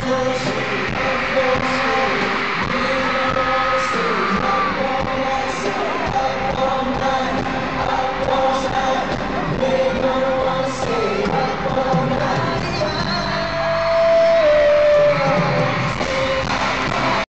play.